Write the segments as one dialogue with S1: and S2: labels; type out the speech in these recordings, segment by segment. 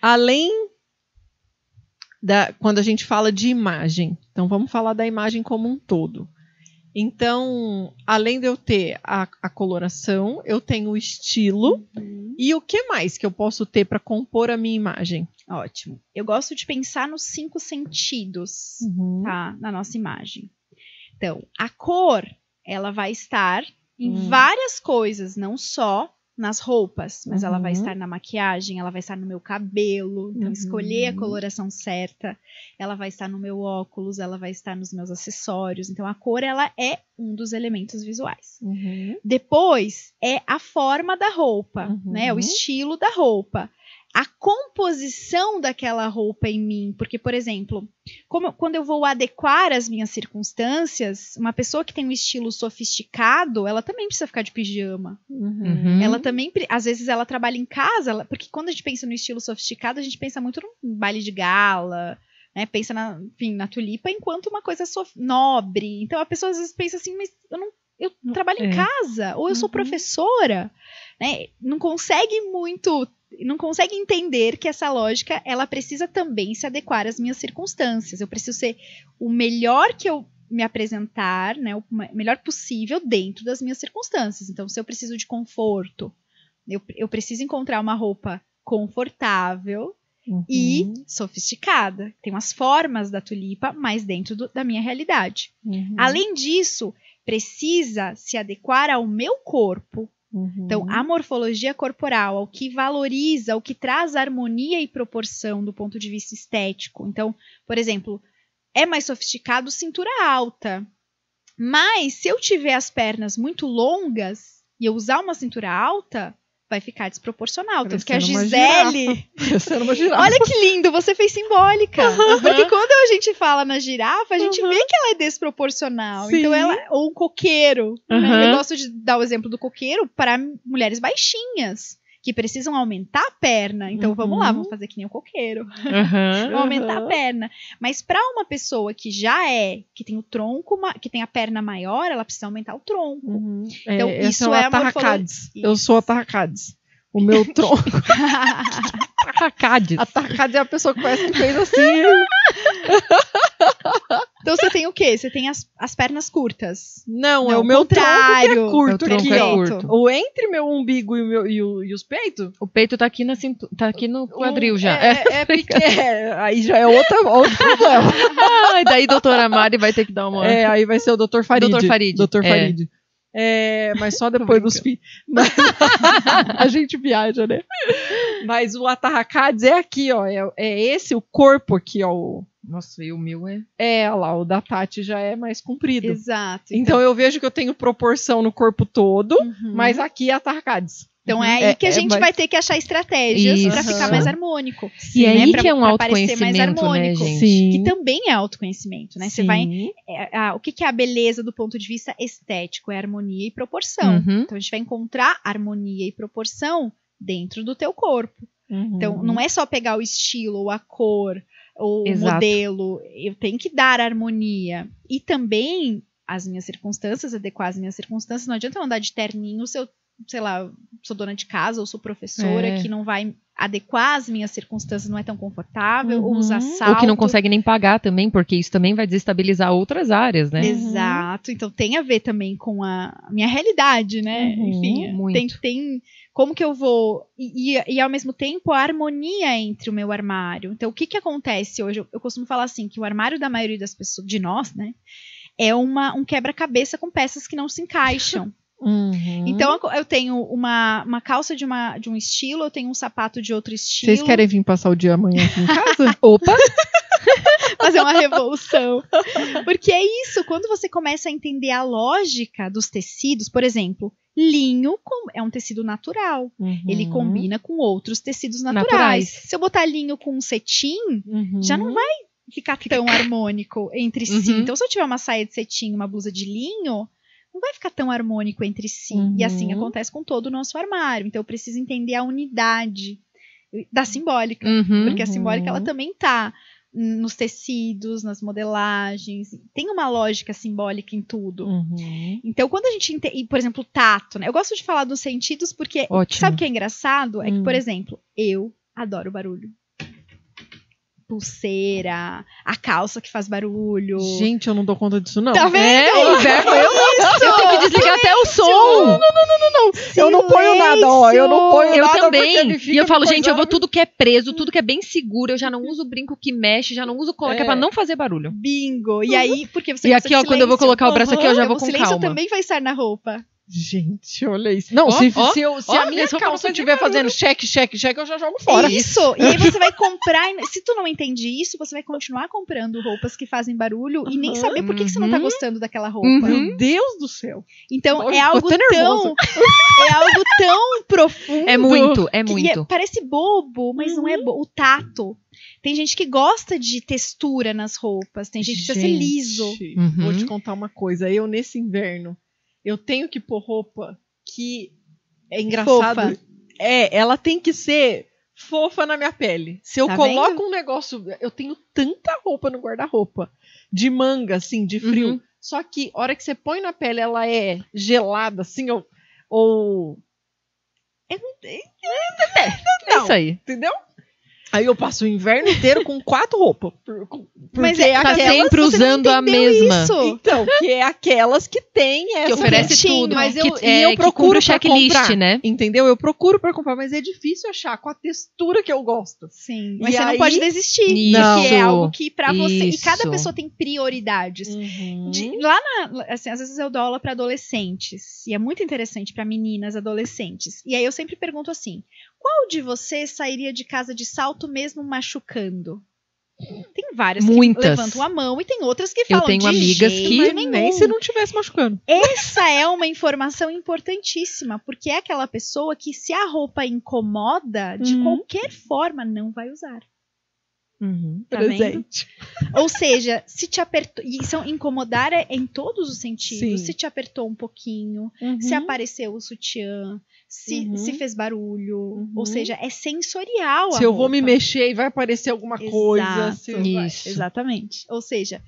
S1: Além da quando a gente fala de imagem, então vamos falar da imagem como um todo. Então, além de eu ter a, a coloração, eu tenho o estilo.
S2: Uhum.
S1: E o que mais que eu posso ter para compor a minha imagem?
S2: Ótimo. Eu gosto de pensar nos cinco sentidos, tá? Na nossa imagem. Então, a cor, ela vai estar em
S1: Hum.
S2: várias coisas, não só nas roupas, mas ela vai
S1: Uhum.
S2: estar na maquiagem, ela vai estar no meu cabelo, então
S1: Uhum.
S2: escolher a coloração certa, ela vai estar no meu óculos, ela vai estar nos meus acessórios. Então a cor ela é um dos elementos visuais.
S1: Uhum.
S2: Depois é a forma da roupa,
S1: Uhum.
S2: né? O estilo da roupa. A composição daquela roupa em mim. Porque, por exemplo, como- quando eu vou adequar as minhas circunstâncias, uma pessoa que tem um estilo sofisticado, ela também precisa ficar de pijama.
S1: Uhum.
S2: Ela também, às vezes, ela trabalha em casa, ela- porque quando a gente pensa no estilo sofisticado, a gente pensa muito num baile de gala, né? Pensa na, enfim, na tulipa enquanto uma coisa sof- nobre. Então a pessoa às vezes pensa assim, mas eu não, eu trabalho em
S1: É.
S2: casa, ou eu sou
S1: Uhum.
S2: professora, né? Não consegue muito, não consegue entender que essa lógica, ela precisa também se adequar às minhas circunstâncias. Eu preciso ser o melhor que eu me apresentar, né, o me- melhor possível dentro das minhas circunstâncias. Então, se eu preciso de conforto, eu, eu preciso encontrar uma roupa confortável
S1: Uhum.
S2: e sofisticada. Tem umas formas da tulipa, mas dentro do- da minha realidade.
S1: Uhum.
S2: Além disso, precisa se adequar ao meu corpo.
S1: Uhum.
S2: Então, a morfologia corporal, ao que valoriza, o que traz harmonia e proporção do ponto de vista estético. Então, por exemplo, é mais sofisticado cintura alta. Mas se eu tiver as pernas muito longas e eu usar uma cintura alta, vai ficar desproporcional. Tanto que a Gisele. Olha que lindo, você fez simbólica. Porque quando a gente fala na girafa, a gente
S1: Uhum.
S2: vê que ela é desproporcional.
S1: Sim.
S2: Então ela ou um coqueiro. né?
S3: Uhum.
S2: Eu gosto de dar o exemplo do coqueiro para mulheres baixinhas que precisam aumentar a perna. Então vamos lá,
S1: Uhum.
S2: vamos fazer que nem o coqueiro.
S3: Aham.
S2: Vamos aumentar a
S1: Uhum.
S2: perna. Mas para uma pessoa que já é, que tem o tronco, que tem a perna maior, ela precisa aumentar o tronco.
S1: Uhum.
S2: Então,
S1: essa
S2: isso
S1: é,
S2: é a
S1: Atarracades. Eu sou Atarracades. O meu tronco.
S3: Atacades.
S1: Atarracades é a pessoa que parece que fez assim.
S2: então você tem o quê? Você tem as, as pernas curtas.
S1: Não, é
S2: Não,
S1: o meu
S2: contrário.
S1: tronco que é curto
S3: O
S1: aqui,
S3: é curto.
S1: O entre meu umbigo e, o meu, e, o- e os peitos.
S3: O peito tá aqui na cintu... tá aqui no quadril já.
S1: É, é, pequeno. É, aí já é outra, outro problema.
S3: Ai, daí doutora Mari vai ter que dar uma.
S1: É, aí vai ser o Dr. Farid.
S3: Dr. Farid,
S1: Dr.
S3: é.
S1: Farid. É, mas só depois dos filhos. A gente viaja, né? Mas o Atarracades é aqui, ó. É, é esse o corpo aqui, ó. o-
S3: Nossa, e o meu é.
S1: É, olha lá, o da Tati já é mais comprido.
S2: Exato.
S1: Então eu vejo que eu tenho proporção no corpo todo,
S2: Uhum.
S1: mas aqui é Atarracades.
S2: Então é aí
S1: É-
S2: que a
S1: é
S2: gente
S1: mais-
S2: vai ter que achar estratégias para ficar mais harmônico.
S3: E é
S2: né,
S3: aí
S2: pra-
S3: que é um
S2: parecer mais
S3: autoconhecimento, né,
S2: harmônico.
S3: gente?
S2: Que também é autoconhecimento, né? Você vai. é, ah, o que, que é a beleza do ponto de vista estético? É harmonia e proporção.
S3: Uhum.
S2: Então a gente vai encontrar harmonia e proporção dentro do teu corpo.
S1: Uhum.
S2: Então não é só pegar o estilo, ou a cor, ou o
S3: Exato.
S2: modelo. Eu tenho que dar harmonia. E também as minhas circunstâncias, adequar as minhas circunstâncias. Não adianta eu andar de terninho se eu, sei lá, sou dona de casa ou sou professora
S3: É.
S2: que não vai adequar as minhas circunstâncias, não é tão confortável, ou
S1: Uhum.
S2: usar
S1: Ou
S2: salto.
S3: Ou que não consegue nem pagar também, porque isso também vai desestabilizar outras áreas, né?
S2: Exato. Então tem a ver também com a minha realidade, né?
S1: Uhum,
S2: Enfim,
S3: muito.
S2: tem, tem como que eu vou. E, e, e, ao mesmo tempo a harmonia entre o meu armário. Então, o que, que acontece hoje? Eu, eu costumo falar assim: que o armário da maioria das pessoas, de nós, né? É uma, um quebra-cabeça com peças que não se encaixam.
S1: Uhum.
S2: Então eu- tenho uma, uma calça de, uma, de um estilo, eu tenho um sapato de outro estilo.
S1: Vocês querem vir passar o dia amanhã aqui em casa?
S3: Opa!
S2: fazer uma revolução. Porque é isso, quando você começa a entender a lógica dos tecidos, por exemplo, linho é um tecido natural. Ele
S1: Uhum.
S2: combina com outros tecidos naturais.
S3: Naturais.
S2: Se eu botar linho com um cetim,
S1: Uhum.
S2: já não vai ficar tão harmônico entre si.
S3: Uhum.
S2: Então, se eu tiver uma saia de cetim e uma blusa de linho, não vai ficar tão harmônico entre si.
S1: Uhum.
S2: E assim acontece com todo o nosso armário. Então, eu preciso entender a unidade da simbólica.
S3: Uhum.
S2: Porque a simbólica ela
S1: Uhum.
S2: também tá nos tecidos, nas modelagens. Tem uma lógica simbólica em tudo.
S1: Uhum.
S2: Então, quando a gente entende, por exemplo, o tato, né? Eu gosto de falar dos sentidos porque
S3: Ótimo.
S2: sabe o que é engraçado? É que,
S1: Hum.
S2: por exemplo, eu adoro barulho. Pulseira, a calça que faz barulho.
S1: Gente, eu não dou conta disso, não.
S2: Tá vendo?
S3: É, inverno, eu,
S2: Isso!
S3: eu tenho que desligar até o som.
S1: Eu não ponho nada, ó, eu não ponho
S3: Eu
S1: nada porque
S3: também. E eu falo, gente, eu vou tudo que é preso, tudo que é bem seguro. Eu já não uso brinco que mexe, já não uso cola, que é
S1: É.
S3: pra não fazer barulho.
S2: Bingo. E aí, porque você
S3: E aqui, ó, quando eu vou
S2: silêncio.
S3: colocar o braço aqui, eu já vou
S2: o
S3: com
S2: silêncio
S3: calma.
S2: também vai estar na roupa.
S1: Gente, olha isso. Não,
S3: Ó,
S1: se,
S3: ó,
S1: se, eu, se
S3: ó,
S1: a minha calça estiver fazendo cheque, cheque, cheque, eu já jogo fora.
S2: Isso. E aí você vai comprar. e Se tu não entende isso, você vai continuar comprando roupas que fazem barulho e nem saber por que, que você não tá
S3: Uhum.
S2: gostando daquela roupa.
S3: Uhum.
S1: Meu Deus do céu.
S2: Então é algo
S1: nervosa.
S2: tão. É algo tão profundo.
S3: É muito, é
S2: que
S3: muito.
S2: parece bobo, mas não é bobo. O tato. Tem gente que gosta de textura nas roupas, tem gente que precisa ser liso.
S1: Gente,
S3: Uhum.
S1: Vou te contar uma coisa. Eu, nesse inverno, eu tenho que pôr roupa que é engraçado.
S2: Fofa.
S1: É, ela tem que ser fofa na minha pele. Se eu
S2: Tá
S1: coloco
S2: vendo?
S1: um negócio. Eu tenho tanta roupa no guarda-roupa. De manga, assim, de frio.
S3: Uhum.
S1: Só que a hora que você põe na pele, ela é gelada, assim, ou. ou
S3: É isso aí.
S1: entendeu? Aí eu passo o inverno inteiro com quatro roupas.
S2: Mas
S1: porque
S2: é,
S3: Tá
S2: aquelas-
S3: sempre usando a
S2: entendeu
S3: mesma.
S2: Isso.
S1: Então, que é aquelas que tem essa
S3: Que oferece
S2: Bonitinho,
S3: tudo.
S1: mas
S3: que,
S1: eu- e
S3: é,
S1: eu
S3: que
S1: procuro
S3: cumpre o
S1: pra
S3: checklist,
S1: comprar.
S3: né?
S1: Entendeu? Eu procuro pra comprar, mas é difícil achar com a textura que eu gosto.
S2: Sim, mas
S1: E
S2: você
S1: aí-
S2: não pode desistir.
S3: Isso.
S2: Porque é algo que pra você. E cada pessoa tem prioridades.
S1: Uhum.
S2: De- lá na, assim, às vezes eu dou aula para adolescentes e é muito interessante para meninas adolescentes. E aí eu sempre pergunto assim: qual de vocês sairia de casa de salto mesmo machucando? Tem várias
S3: Muitas.
S2: que levantam a mão e tem outras que falam
S3: tenho
S2: de
S3: amigas que-
S2: nenhum.
S1: nem se não tivesse machucando.
S2: Essa é uma informação importantíssima, porque é aquela pessoa que se a roupa incomoda, de
S1: Uhum.
S2: qualquer forma não vai usar.
S3: Uhum.
S2: Tá vendo?
S1: Presente.
S2: Ou seja, se te apertou. E são incomodar é em todos os sentidos.
S1: Sim.
S2: Se te apertou um pouquinho,
S1: Uhum.
S2: se apareceu o sutiã, se,
S1: Uhum.
S2: se fez barulho.
S1: Uhum.
S2: Ou seja, é sensorial. a
S1: Se eu vou me
S2: roupa.
S1: mexer e vai aparecer alguma coisa.
S2: Exato.
S1: se-
S2: Vai,
S3: Isso.
S2: Exatamente. Ou seja,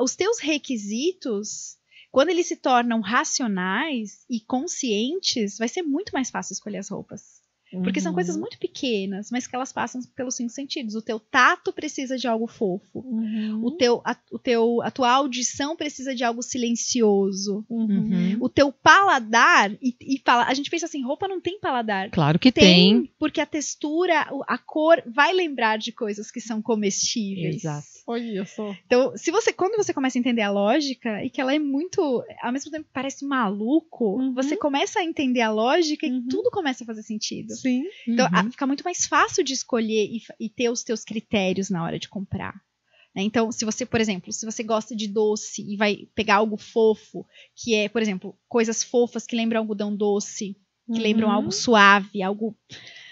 S2: os teus requisitos, quando eles se tornam racionais e conscientes, vai ser muito mais fácil escolher as roupas. Porque são
S1: Uhum.
S2: coisas muito pequenas, mas que elas passam pelos cinco sentidos. O teu tato precisa de algo fofo.
S1: Uhum.
S2: O teu, a, o teu, a tua audição precisa de algo silencioso.
S1: Uhum.
S2: O teu paladar, e, e fala, a gente pensa assim, roupa não tem paladar.
S3: Claro que tem.
S2: porque a textura, a cor vai lembrar de coisas que são comestíveis.
S3: Exato.
S1: Olha só.
S2: Então, se você, quando você começa a entender a lógica e que ela é muito, ao mesmo tempo parece maluco,
S1: Uhum.
S2: você começa a entender a lógica
S1: Uhum.
S2: e tudo começa a fazer sentido.
S1: Sim.
S2: Então,
S3: Uhum.
S2: a- fica muito mais fácil de escolher e, e ter os teus critérios na hora de comprar. né? Então, se você, por exemplo, se você gosta de doce e vai pegar algo fofo, que é, por exemplo, coisas fofas que lembram algodão doce, que lembram
S1: Uhum.
S2: algo suave, algo.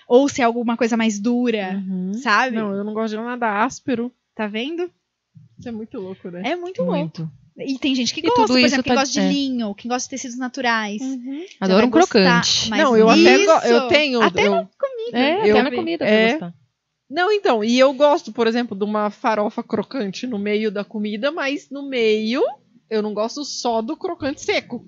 S2: Ou se é alguma coisa mais dura,
S1: Uhum.
S2: sabe?
S1: Não, eu não gosto de nada áspero.
S2: Tá vendo?
S1: Isso é muito louco, né?
S2: É muito louco.
S3: Muito.
S2: E tem gente que
S3: E
S2: gosta,
S3: tudo
S2: por
S3: isso
S2: exemplo, quem
S3: tá-
S2: gosta de linho, quem gosta de tecidos naturais.
S1: Uhum.
S3: Um
S2: gostar,
S3: crocante.
S2: mas
S1: Não, eu até go- eu tenho.
S2: Até
S1: eu-
S2: na comida.
S3: É,
S1: Eu-
S3: até na comida
S1: é.
S3: pra gostar.
S1: Não, então, e eu gosto, por exemplo, de uma farofa crocante no meio da comida, mas no meio eu não gosto só do crocante seco,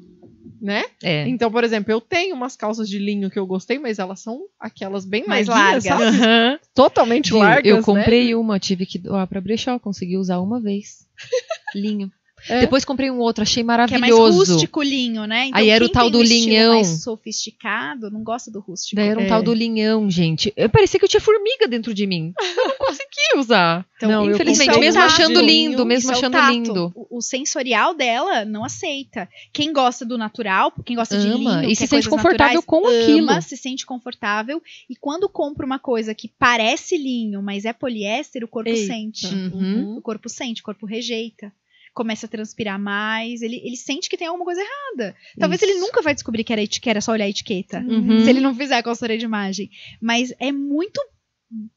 S1: né?
S3: É.
S1: Então, por exemplo, eu tenho umas calças de linho que eu gostei, mas elas são aquelas bem
S2: Mais
S1: largas,
S2: largas.
S3: Aham.
S1: Totalmente
S3: Viu?
S1: largas,
S3: Eu
S1: né?
S3: comprei uma, tive que doar pra brechó, consegui usar uma vez. Linho.
S1: É.
S3: Depois comprei um outro, achei
S2: Que é mais
S3: maravilhoso.
S2: rústico linho, né? Então,
S3: Aí era o
S2: quem
S3: tal do
S2: um
S3: linhão.
S2: mais sofisticado, não gosta do rústico.
S3: Daí era um
S1: É.
S3: tal do linhão, gente. Eu parecia que eu tinha formiga dentro de mim. Eu não conseguia usar.
S2: Então,
S1: Não,
S3: Infelizmente,
S2: isso é
S3: mesmo
S2: tato.
S3: achando lindo, mesmo
S2: Isso é o
S3: achando lindo.
S2: O, o sensorial dela não aceita. Quem gosta do natural, quem gosta de
S3: Ama,
S2: linho,
S3: e se sente confortável
S2: naturais,
S3: com aquilo.
S2: ama, se sente confortável. E quando compra uma coisa que parece linho, mas é poliéster, o corpo
S1: Eita.
S2: sente.
S3: Uhum.
S2: O corpo sente, o corpo rejeita. Começa a transpirar mais, ele, ele sente que tem alguma coisa errada. Talvez
S3: Isso.
S2: ele nunca vai descobrir que era, que era só olhar a etiqueta.
S3: Uhum.
S2: Se ele não fizer a consultoria de imagem. Mas é muito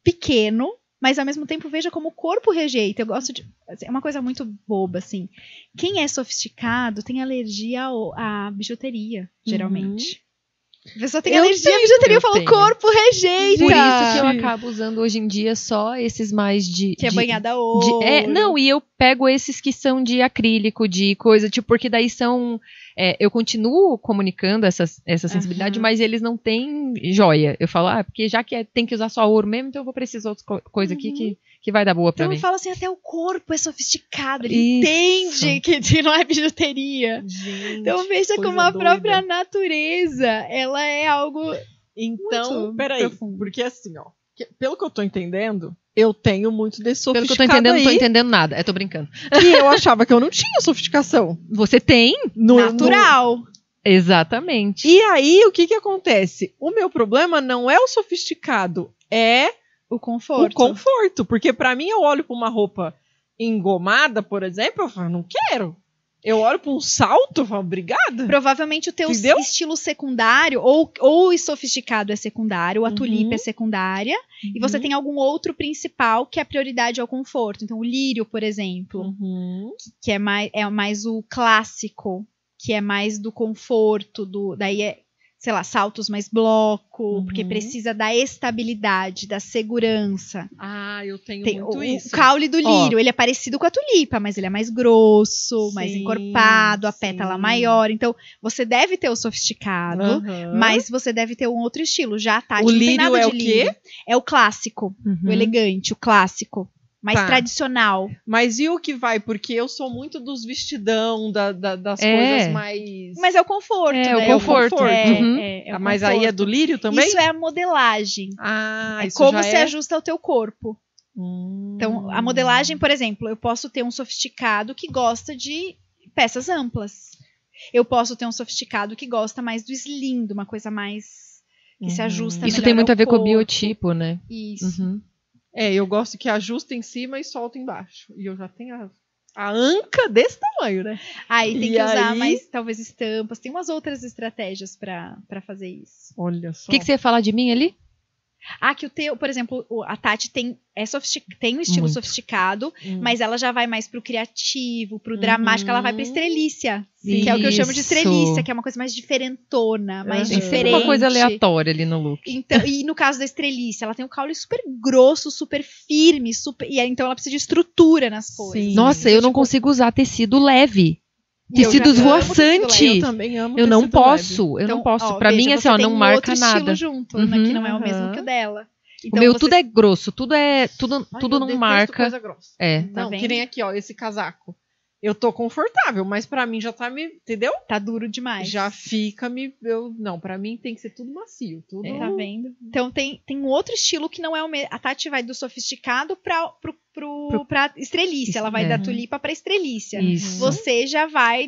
S2: pequeno, mas ao mesmo tempo veja como o corpo rejeita. Eu gosto de. É uma coisa muito boba, assim. Quem é sofisticado tem alergia à bijuteria, geralmente. A pessoa tem
S1: Eu
S2: alergia à bijuteria
S3: eu
S2: fala, o
S3: tenho.
S2: corpo rejeita.
S3: Por isso que eu acabo usando hoje em dia só esses mais de.
S2: Que é
S3: de-
S2: banhada a
S3: de-
S2: ouro.
S3: é, não, e eu pego esses que são de acrílico, de coisa, tipo, porque daí são é, eu continuo comunicando essa, essa sensibilidade,
S2: Aham.
S3: mas eles não têm joia. Eu falo, ah, porque já que é- tem que usar só ouro mesmo, então eu vou precisar de outras co coisa aqui que, que vai dar boa pra
S2: Então
S3: mim.
S2: eu falo assim, até o corpo é sofisticado, ele
S3: Isso.
S2: entende que não é bijuteria.
S1: Gente,
S2: Então veja como a
S1: doida.
S2: própria natureza, ela é algo
S1: Então,
S2: muito
S1: peraí,
S2: profundo.
S1: porque assim, ó, que- pelo que eu tô entendendo, eu tenho muito desse
S3: Pelo
S1: sofisticado
S3: que eu tô entendendo, não tô
S1: aí,
S3: entendendo nada. Eu tô brincando.
S1: que eu achava que eu não tinha sofisticação.
S3: Você tem?
S1: No,
S2: natural.
S3: Exatamente.
S1: E aí, o que que acontece? O meu problema não é o sofisticado, é
S2: O conforto.
S1: o conforto. Porque pra mim, eu olho pra uma roupa engomada, por exemplo, eu falo, não quero. Eu olho pra um salto, eu falo, obrigada.
S2: Provavelmente o teu
S1: Entendeu?
S2: estilo secundário, ou, ou o sofisticado é secundário, ou a
S1: Uhum.
S2: tulipa é secundária, e você tem algum outro principal que é a prioridade ao conforto. Então, o lírio, por exemplo,
S1: Uhum.
S2: que é mais, é mais o clássico, que é mais do conforto, do daí é, sei lá, saltos mais bloco,
S1: Uhum.
S2: porque precisa da estabilidade, da segurança.
S1: Ah, eu tenho
S2: Tem
S1: muito
S2: o,
S1: isso.
S2: o caule do
S1: Ó.
S2: lírio, ele é parecido com a tulipa, mas ele é mais grosso, mais
S1: Sim,
S2: encorpado, a pétala
S1: sim.
S2: maior. Então, você deve ter o sofisticado,
S1: Aham.
S2: mas você deve ter um outro estilo. Já a Tati
S1: O
S2: não tem
S1: lírio
S2: nada
S1: é
S2: de
S1: o quê?
S2: É o clássico,
S3: Uhum.
S2: o elegante, o clássico. Mais
S1: Tá.
S2: tradicional.
S1: Mas e o que vai? Porque eu sou muito dos vestidão, da- da- das
S3: É.
S1: coisas mais.
S2: Mas é o conforto,
S3: É,
S2: né?
S3: o conforto.
S2: É,
S3: Uhum.
S2: é- é o
S1: Ah, mas aí é do
S2: conforto.
S1: lírio também?
S2: Isso é a modelagem.
S1: Ah,
S2: é
S1: isso
S2: como
S1: já
S2: se
S1: é...
S2: ajusta ao teu corpo.
S1: Hum.
S2: Então, a modelagem, por exemplo, eu posso ter um sofisticado que gosta de peças amplas. Eu posso ter um sofisticado que gosta mais do slim, de uma coisa mais que se
S1: Uhum.
S2: ajusta
S3: Isso
S2: melhor
S3: tem muito a ver com o
S2: corpo.
S3: biotipo, né?
S2: Isso.
S3: Uhum.
S1: É, eu gosto que ajusta em cima e solta embaixo. E eu já tenho a, a anca desse tamanho, né?
S2: Aí tem
S1: E
S2: que usar
S1: aí-
S2: mais, talvez, estampas. Tem umas outras estratégias pra fazer isso.
S1: Olha
S3: O
S1: só.
S3: que, que você ia falar de mim ali?
S2: Ah, que o teu, por exemplo, a Tati tem, é sofistic, tem um estilo
S3: Muito.
S2: sofisticado,
S1: Hum.
S2: mas ela já vai mais pro criativo, pro dramático, ela vai pra
S1: Uhum.
S2: estrelícia.
S1: Sim.
S2: Que é o que eu chamo de estrelícia, que é uma coisa mais diferentona, mais
S1: Uhum.
S3: Tem
S2: diferente.
S3: sempre uma coisa aleatória ali no look.
S2: Então, e no caso da estrelícia, ela tem um caule super grosso, super firme, super. E então ela precisa de estrutura nas coisas.
S1: Sim.
S3: Nossa, eu não
S2: Tipo,
S3: consigo usar tecido leve.
S2: E eu já
S3: Tecido
S2: amo
S3: esvoaçante.
S2: tecido leve.
S1: Eu também amo
S3: Eu não
S1: tecido leve.
S3: posso, eu
S2: Então,
S3: não posso.
S2: veja,
S3: mim, assim, ó, não
S2: um
S3: marca
S2: outro
S3: nada.
S2: junto, né,
S3: Uhum.
S2: que não é o mesmo
S1: Aham.
S2: que o dela.
S3: o
S2: Então
S3: meu
S2: você-
S3: tudo é grosso, tudo é. Tudo,
S1: Ai,
S3: tudo
S1: eu
S3: não marca.
S1: coisa grossa.
S3: É.
S2: Tá
S1: não, que
S2: vendo?
S1: nem aqui, ó, esse casaco. Eu tô confortável, mas pra mim já tá me. Entendeu?
S2: Tá duro demais.
S1: Já fica me. Eu, não, pra mim tem que ser tudo macio. Tudo.
S2: Tá vendo? Então tem, tem um outro estilo que não é o mesmo. A Tati vai do sofisticado pra, pro, pro,
S3: Pro-
S2: pra estrelícia. Ela vai
S3: É.
S2: da tulipa pra estrelícia.
S3: Isso.
S2: Você já vai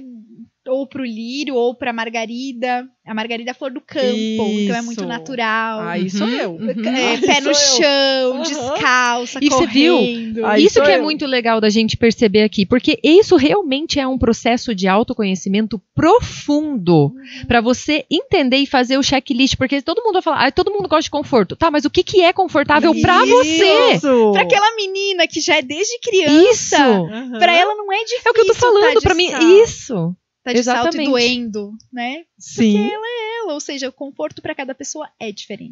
S2: ou pro lírio ou pra margarida. A margarida é a flor do campo. Então é muito
S1: Isso.
S2: natural.
S1: Aí
S3: Uhum,
S1: sou eu.
S3: uhum.
S2: É,
S1: Aí
S2: pé no
S1: eu.
S2: chão,
S1: Aham.
S2: descalça,
S3: E você viu?
S2: correndo.
S1: Aí
S3: Isso que é
S1: eu.
S3: muito legal da gente perceber aqui, porque isso realmente é um processo de autoconhecimento profundo pra você entender e fazer o checklist, porque todo mundo vai falar, ah, todo mundo gosta de conforto. Tá, mas o que que é confortável pra você?
S1: Isso.
S2: Pra aquela menina que já é desde criança.
S3: Isso.
S1: Aham.
S2: Pra ela não é difícil.
S3: É o que eu tô
S2: tá
S3: falando pra mim. Isso.
S2: Tá de salto e
S3: Exatamente.
S2: doendo, né?
S1: Sim.
S2: Ela, ou seja, o conforto pra cada pessoa é diferente.